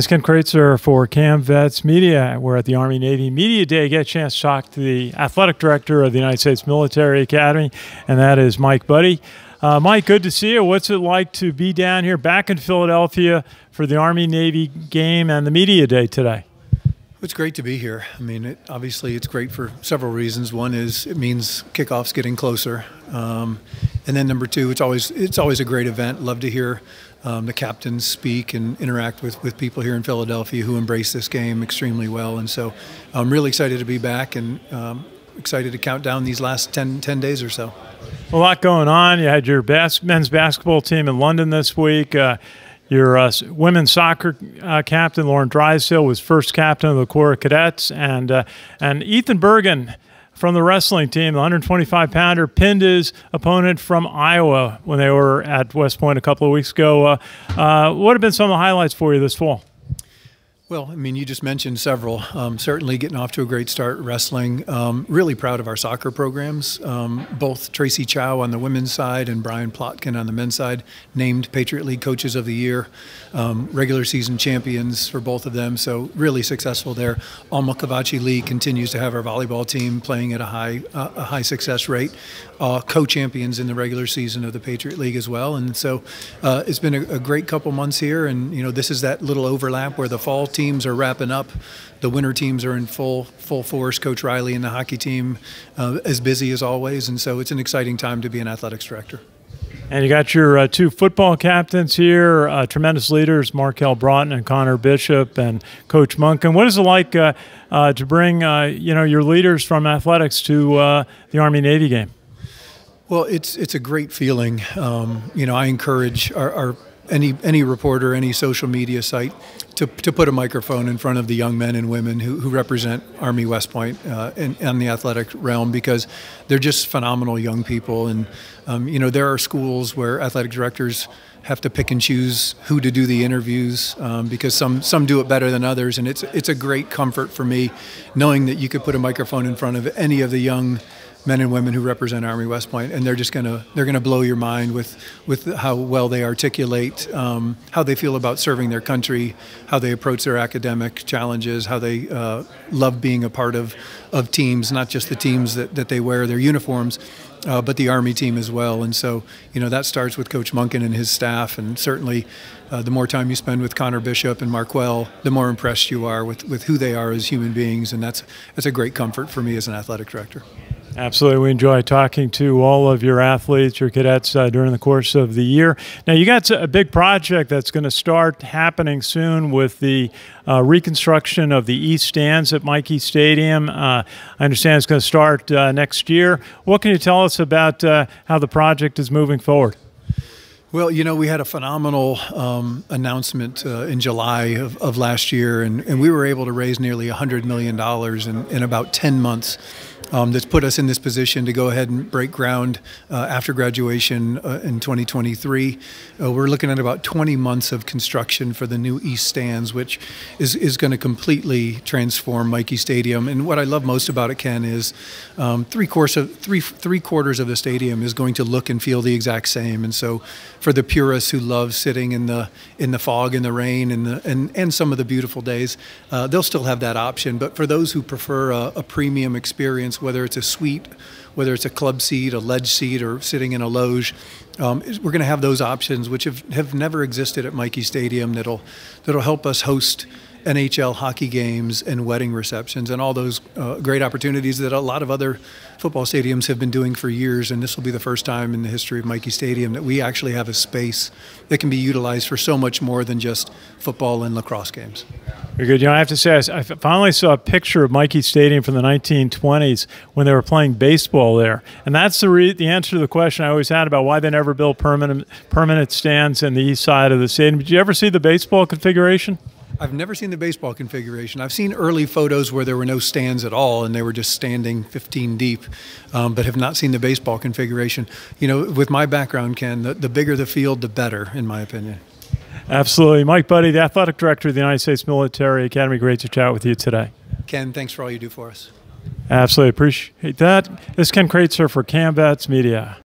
It's Ken Kraetzer for CaMMVets Media. We're at the Army Navy Media Day. Get a chance to talk to the athletic director of the United States Military Academy, and that is Mike Buddie. Uh, Mike, good to see you. What's it like to be down here back in Philadelphia for the Army Navy game and the Media Day today? It's great to be here. I mean, it, obviously, it's great for several reasons. One is it means kickoff's getting closer, um, and then number two, it's always it's always a great event. Love to hear um, the captains speak and interact with, with people here in Philadelphia who embrace this game extremely well. And so, I'm really excited to be back and um, excited to count down these last 10, 10 days or so. A lot going on. You had your men's basketball team in London this week. Uh, your uh, women's soccer uh, captain, Lauren Drysdale, was first captain of the Corps of Cadets, and uh, and Ethan Bergen from the wrestling team, the 125 pounder, pinned his opponent from Iowa when they were at West Point a couple of weeks ago. Uh, uh, what have been some of the highlights for you this fall? Well, I mean, you just mentioned several. Um, certainly getting off to a great start wrestling. Um, really proud of our soccer programs. Um, both Tracey Chao on the women's side and Brian Plotkin on the men's side named Patriot League Coaches of the Year, um, regular season champions for both of them. So really successful there. Alma Kavachi Lee continues to have our volleyball team playing at a high uh, a high success rate. Uh, co-champions in the regular season of the Patriot League as well. And so uh, it's been a, a great couple months here. And you know, this is that little overlap where the fall teams are wrapping up. The winter teams are in full full force. Coach Riley and the hockey team uh, as busy as always, and so it's an exciting time to be an athletics director. And you got your uh, two football captains here, uh, tremendous leaders, Marquel Broughton and Connor Bishop, and Coach Monken. What is it like uh, uh to bring uh, you know your leaders from athletics to uh, the Army Navy game? Well, it's it's a great feeling. Um, you know, I encourage our, our any any reporter, any social media site, to, to put a microphone in front of the young men and women who, who represent Army West Point uh, in, in the athletic realm because they're just phenomenal young people. And um, you know, there are schools where athletic directors have to pick and choose who to do the interviews um, because some some do it better than others. And it's it's a great comfort for me knowing that you could put a microphone in front of any of the young men and women who represent Army West Point, and they're just gonna they're gonna blow your mind with with how well they articulate um, how they feel about serving their country, how they approach their academic challenges, how they uh, love being a part of of teams, not just the teams that, that they wear their uniforms. Uh, but the Army team as well. And so, you know, that starts with Coach Monken and his staff. And certainly, uh, the more time you spend with Connor Bishop and Marquel, the more impressed you are with, with who they are as human beings. And that's, that's a great comfort for me as an athletic director. Absolutely. We enjoy talking to all of your athletes, your cadets uh, during the course of the year. Now, you got a big project that's going to start happening soon with the uh, reconstruction of the East Stands at Michie Stadium. Uh, I understand it's going to start uh, next year. What can you tell us about uh, how the project is moving forward? Well, you know, we had a phenomenal um, announcement uh, in July of, of last year, and, and, we were able to raise nearly $100 million in, in about 10 months um, that's put us in this position to go ahead and break ground uh, after graduation uh, in 2023. Uh, we're looking at about 20 months of construction for the new East Stands, which is, is going to completely transform Michie Stadium. And what I love most about it, Ken, is um, three, course of, three, three quarters of the stadium is going to look and feel the exact same. And so for the purists who love sitting in the in the fog and the rain and the, and, and some of the beautiful days, uh, they'll still have that option. But for those who prefer a, a premium experience, whether it's a suite, whether it's a club seat, a ledge seat, or sitting in a loge. Um, we're going to have those options, which have, have never existed at Michie Stadium. That'll that'll help us host NHL hockey games and wedding receptions and all those uh, great opportunities that a lot of other football stadiums have been doing for years. And this will be the first time in the history of Michie Stadium that we actually have a space that can be utilized for so much more than just football and lacrosse games. Very good. You know, I have to say, I finally saw a picture of Michie Stadium from the 1920s when they were playing baseball there, and that's the re- the answer to the question I always had about why they never built permanent permanent stands in the east side of the stadium. Did you ever see the baseball configuration? I've never seen the baseball configuration. I've seen early photos where there were no stands at all and they were just standing 15 deep, um, but have not seen the baseball configuration. You know, with my background, Ken, the, the bigger the field, the better, in my opinion. Absolutely. Mike Buddie, the athletic director of the United States Military Academy, great to chat with you today. Ken, thanks for all you do for us. Absolutely. Appreciate that. This is Ken Kraetzer for CaMMVets Media.